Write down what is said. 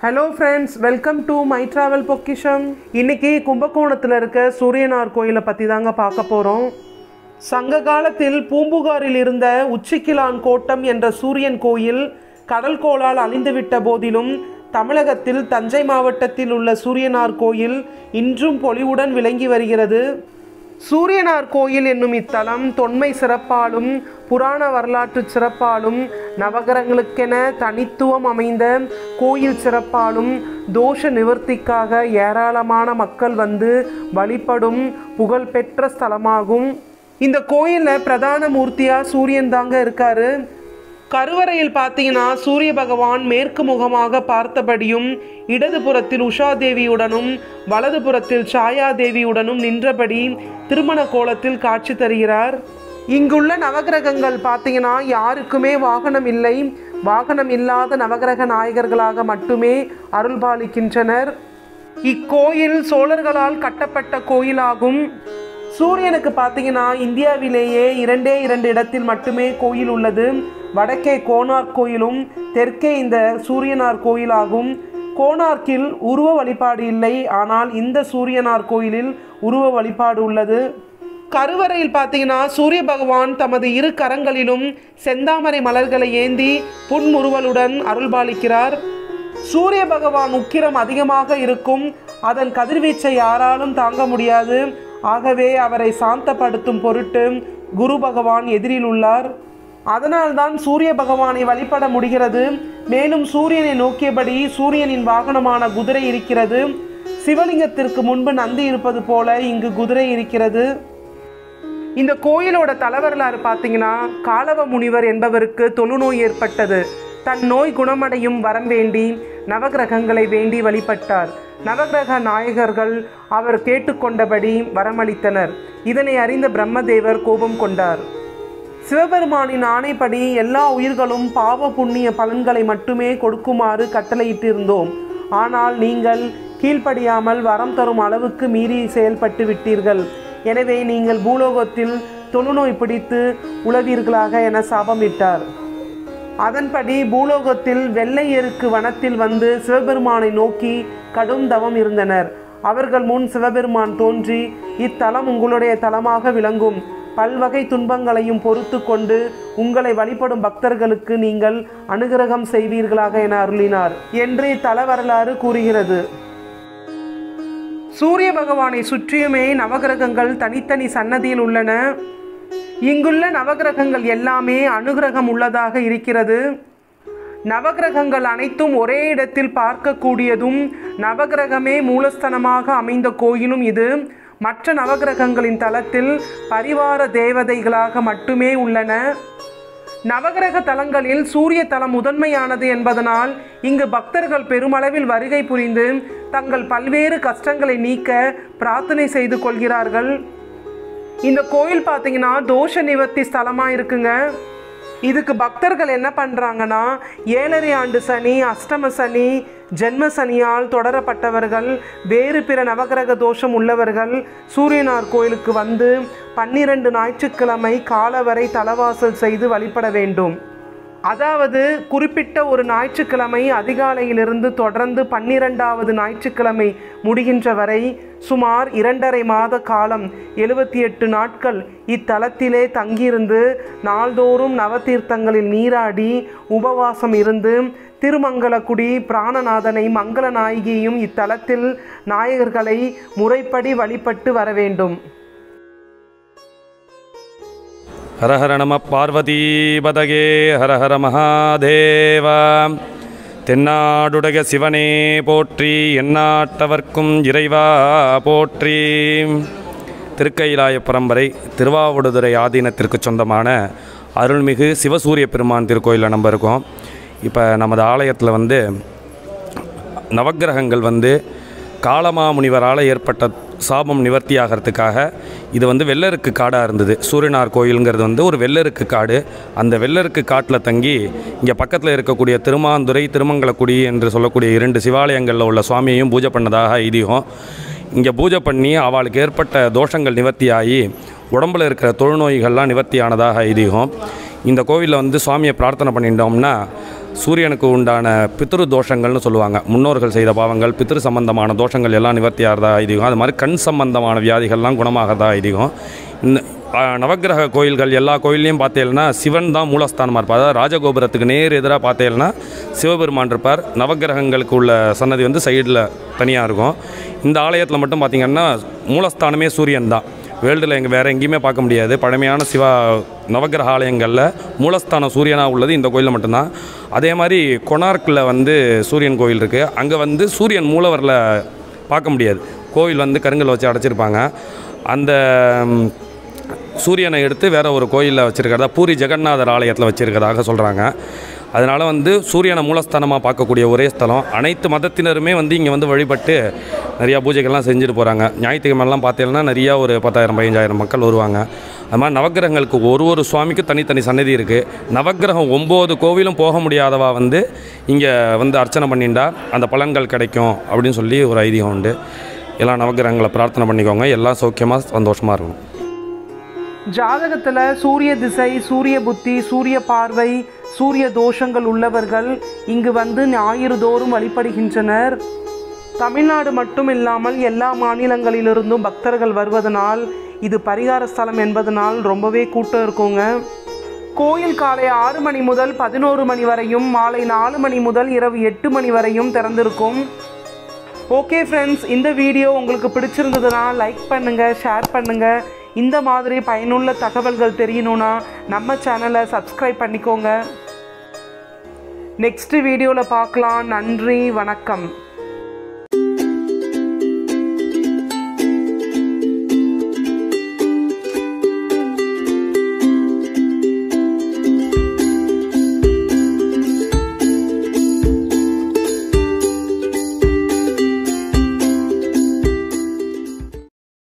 Hello friends welcome to my travel பொக்கிஷம் இன்னைக்கு கும்பகோணத்தில் இருக்க சூரியனார் கோயிலை பற்றி தாங்க பார்க்க போகிறோம் சங்க காலத்தில் பூம்புகாரில் இருந்த உச்சிக்கிலான் கோட்டம் என்ற சூரியன் கோயில் கடல் கோளால் அழிந்துவிட்ட போதிலும் தமிழகத்தில் தஞ்சை மாவட்டத்தில் உள்ள சூரியனார் கோயில் இன்றும் பொலிவுடன் விளங்கி வருகிறது. சூரியனார் கோயில் என்னும் இத்தலம் தொன்மை சிறப்பாலும் புராண வரலாற்று சிறப்பாலும் நவகரங்களுக்கென தனித்துவம் அமைந்த கோயில் சிறப்பாலும் தோஷ நிவர்த்திக்காக ஏராளமான மக்கள் வந்து வழிபடும் புகழ்பெற்ற ஸ்தலமாகும். இந்த கோயிலில் பிரதான மூர்த்தியாக சூரியன் தாங்க இருக்காரு. கருவறையில் பார்த்தீங்கன்னா சூரிய பகவான் மேற்கு முகமாக பார்த்தபடியும் இடதுபுறத்தில் உஷா தேவியுடனும் வலதுபுறத்தில் சாயா தேவியுடனும் நின்றபடி திருமண கோலத்தில் காட்சி தருகிறார். இங்குள்ள நவகிரகங்கள் பார்த்தீங்கன்னா யாருக்குமே வாகனம் இல்லை. வாகனம் இல்லாத நவகிரக நாயகர்களாக மட்டுமே அருள்பாலிக்கின்றனர். இக்கோயில் சோழர்களால் கட்டப்பட்ட கோயிலாகும். சூரியனுக்கு பார்த்தீங்கன்னா இந்தியாவிலேயே இரண்டே இரண்டு இடத்தில் மட்டுமே கோயில் உள்ளது. வடக்கே கோனார்க் கோயிலும் தெற்கே இந்த சூரியனார் கோயிலாகும். கோனார்க்கில் உருவ வழிபாடு இல்லை ஆனால் இந்த சூரியனார் கோயிலில் உருவ வழிபாடு உள்ளது. கருவறையில் பார்த்தீங்கன்னா சூரிய பகவான் தமது இரு கரங்களிலும் செந்தாமரை மலர்களை ஏந்தி புன்முறுவலுடன் அருள்பாலிக்கிறார். சூரிய பகவான் உக்கிரம் அதிகமாக இருக்கும் அதன் கதிர்வீச்சை யாராலும் தாங்க முடியாது. ஆகவே அவரை சாந்தப்படுத்தும் பொருட்டு குரு பகவான் எதிரில் உள்ளார். அதனால்தான் சூரிய பகவானை வழிபட முடிகிறது. மேலும் சூரியனை நோக்கியபடி சூரியனின் வாகனமான குதிரை இருக்கிறது. சிவலிங்கத்திற்கு முன்பு நந்தி இருப்பது போல இங்கு குதிரை இருக்கிறது. இந்த கோயிலோட தலைவரலாறு பார்த்தீங்கன்னா காலவ முனிவர் என்பவருக்கு தொழுநோய் ஏற்பட்டது. தன் நோய் குணமடையும் வரம் வேண்டி நவகிரகங்களை வேண்டி வழிபட்டார். நவகிரக நாயகர்கள் அவர் கேட்டுக்கொண்டபடி வரமளித்தனர். இதனை அறிந்த பிரம்மதேவர் கோபம் கொண்டார். சிவபெருமானின் ஆணைப்படி எல்லா உயிர்களும் பாவ புண்ணிய பலன்களை மட்டுமே கொடுக்குமாறு கட்டளையிட்டிருந்தோம். ஆனால் நீங்கள் கீழ்ப்படியாமல் வரம் தரும் அளவுக்கு மீறி செயல்பட்டு விட்டீர்கள். எனவே நீங்கள் பூலோகத்தில் தொழுநோய் பிடித்து உழவீர்களாக என சாபமிட்டார். அதன்படி பூலோகத்தில் வெள்ளை எருக்கு வனத்தில் வந்து சிவபெருமானை நோக்கி கடும் தவம் இருந்தனர். அவர்கள் முன் சிவபெருமான் தோன்றி இத்தலம் உங்களுடைய தலமாக விளங்கும். பல்வகை துன்பங்களையும் பொறுத்து கொண்டு உங்களை வழிபடும் பக்தர்களுக்கு நீங்கள் அனுகிரகம் செய்வீர்களாக என அருளினார். என்று தல வரலாறு கூறுகிறது. சூரிய பகவானை சுற்றியுமே நவகிரகங்கள் தனித்தனி சன்னதியில் உள்ளன. இங்குள்ள நவகிரகங்கள் எல்லாமே அனுகிரகம் உள்ளதாக இருக்கிறது. நவகிரகங்கள் அனைத்தும் ஒரே இடத்தில் பார்க்கக்கூடியதும் நவகிரகமே மூலஸ்தனமாக அமைந்த கோயிலும் இது. மற்ற நவகிரகங்களின் தலத்தில் பரிவார தேவதைகளாக மட்டுமே உள்ளன. நவகிரக தலங்களில் சூரிய தலம் முதன்மையானது என்பதனால் இங்கு பக்தர்கள் பெருமளவில் வருகை புரிந்து தங்கள் பல்வேறு கஷ்டங்களை நீக்க பிரார்த்தனை செய்து கொள்கிறார்கள். இந்த கோயில் பார்த்தீங்கன்னா தோஷ நிவர்த்தி ஸ்தலமாக இருக்குங்க. இதுக்கு பக்தர்கள் என்ன பண்ணுறாங்கன்னா ஏழரை ஆண்டு சனி அஷ்டம சனி ஜென்ம சனியால் தொடரப்பட்டவர்கள் வேறு பிற நவகிரக தோஷம் உள்ளவர்கள் சூரியனார் கோயிலுக்கு வந்து பன்னிரண்டு ஞாயிற்றுக்கிழமை காலவரை தலவாசல் செய்து வழிபட வேண்டும். அதாவது குறிப்பிட்ட ஒரு ஞாயிற்றுக்கிழமை அதிகாலையிலிருந்து தொடர்ந்து பன்னிரெண்டாவது ஞாயிற்றுக்கிழமை முடிகின்ற வரை சுமார் இரண்டரை மாத காலம் எழுபத்தி எட்டு நாட்கள் இத்தலத்திலே தங்கியிருந்து நாள்தோறும் நவதீர்த்தங்களில் நீராடி உபவாசம் இருந்து திருமங்கலக்குடி பிராணநாதனை மங்கள நாயகியும் இத்தலத்தில் நாயகர்களை முறைப்படி வழிபட்டு வர வேண்டும். ஹரஹர நம பார்வதீபதகே ஹரஹர ஹர மகாதேவ. தென்னாடுடைய சிவனே போற்றி எந்நாட்டவர்க்கும் இறைவா போற்றி. திருக்கையிலாய பரம்பரை திருவாவடுதுறை ஆதீனத்திற்கு சொந்தமான அருள்மிகு சிவசூரிய பெருமான் திருக்கோயிலில் நம்ம இருக்கோம். இப்போ நமது ஆலயத்தில் வந்து நவக்கிரகங்கள் வந்து காலமாமுனிவரால் ஏற்பட்ட சாபம் நிவர்த்தி ஆகிறதுக்காக இது வந்து வெள்ளருக்கு காடாக இருந்தது. சூரியனார் கோயிலுங்கிறது வந்து ஒரு வெள்ளருக்கு காடு. அந்த வெள்ளருக்கு காட்டில் தங்கி இங்கே பக்கத்தில் இருக்கக்கூடிய திருமாந்துறை திருமங்கலக்குடி என்று சொல்லக்கூடிய இரண்டு சிவாலயங்களில் உள்ள சுவாமியையும் பூஜை பண்ணதாக ஐதீகம். இங்கே பூஜை பண்ணி அவளுக்கு ஏற்பட்ட தோஷங்கள் நிவர்த்தியாகி உடம்பில் இருக்கிற தொழுநோய்கள்லாம் நிவர்த்தியானதாக ஐதீகம். இந்த கோவிலில் வந்து சுவாமியை பிரார்த்தனை பண்ணிட்டோம்னா சூரியனுக்கு உண்டான பித்ரு தோஷங்கள்னு சொல்லுவாங்க. முன்னோர்கள் செய்த பாவங்கள் பித்ரு சம்பந்தமான தோஷங்கள் எல்லாம் நிவர்த்தியாகிறதா ஐதீகம். அது மாதிரி கண் சம்பந்தமான வியாதிகள்லாம் குணமாகிறதா ஐதீகம். இந்த நவகிரக நவக்கிரக கோயில்கள் எல்லா கோயில்லையும் பார்த்தேன்னா சிவன் தான் மூலஸ்தானமாக இருப்பார். அதாவது ராஜகோபுரத்துக்கு நேர் எதிராக பார்த்தேன்னா சிவபெருமான் இருப்பார். நவக்கிரகங்களுக்கு உள்ள சன்னதி வந்து சைடில் தனியாக இருக்கும். இந்த ஆலயத்தில் மட்டும் பார்த்திங்கன்னா மூலஸ்தானமே சூரியன் தான். வேர்ல்டில் எங்கே வேறு எங்கேயுமே பார்க்க முடியாது. பழமையான சிவா நவக்கிரக ஆலயங்களில் மூலஸ்தானம் சூரியனாக உள்ளது இந்த கோயிலில் மட்டும்தான். அதே மாதிரி கொனார்க்கில் வந்து சூரியன் கோயில் இருக்குது அங்கே வந்து சூரியன் மூலவரில் பார்க்க முடியாது. கோயில் வந்து கருங்கல் வச்சு அடைச்சிருப்பாங்க. அந்த சூரியனை எடுத்து வேறு ஒரு கோயிலில் வச்சுருக்கிறதா பூரி ஜெகநாதர் ஆலயத்தில் வச்சுருக்கிறதாக சொல்கிறாங்க அதனால் வந்து சூரியனை மூலஸ்தானமாக பார்க்கக்கூடிய ஒரே ஸ்தலம். அனைத்து மதத்தினருமே வந்து இங்கே வந்து வழிபட்டு நிறையா பூஜைகள்லாம் செஞ்சுட்டு போகிறாங்க ஞாயிற்றுக்கிழமெல்லாம் பார்த்தீங்கன்னா நிறையா ஒரு பத்தாயிரம் பதினஞ்சாயிரம் மக்கள் வருவாங்க. அது மாதிரி நவக்கிரகங்களுக்கு ஒரு ஒரு சுவாமிக்கும் தனித்தனி சன்னதி இருக்குது நவக்கிரகம் ஒம்பது கோவிலும் போக முடியாதவா வந்து இங்கே வந்து அர்ச்சனை பண்ணிண்டா அந்த பலன்கள் கிடைக்கும் அப்படின்னு சொல்லி ஒரு ஐதீகம் உண்டு. எல்லா நவக்கிரகங்களை பிரார்த்தனை பண்ணிக்கோங்க. எல்லாம் சௌக்கியமாக சந்தோஷமாக இருக்கும் ஜாதகத்தில் சூரிய திசை சூரிய புத்தி சூரிய பார்வை சூரிய தோஷங்கள் உள்ளவர்கள் இங்கு வந்து ஞாயிறு தோறும் வழிபடுகின்றனர். தமிழ்நாடு மட்டும் இல்லாமல் எல்லா மாநிலங்களிலிருந்தும் பக்தர்கள் வருவதனால் இது பரிகார ஸ்தலம் என்பதனால் ரொம்பவே கூட்டம் இருக்குங்க. கோயில் காலை ஆறு மணி முதல் பதினோரு மணி வரையும் மாலை நாலு மணி முதல் இரவு எட்டு மணி வரையும் திறந்திருக்கும். ஓகே ஃப்ரெண்ட்ஸ் இந்த வீடியோ உங்களுக்கு பிடிச்சிருந்ததுன்னா லைக் பண்ணுங்கள் ஷேர் பண்ணுங்கள் இந்த மாதிரி பயனுள்ள தகவல்கள் தெரியணும்னா நம்ம சேனலை சப்ஸ்கிரைப் பண்ணிக்கோங்க. நெக்ஸ்ட் வீடியோவில் பார்க்கலாம். நன்றி வணக்கம்.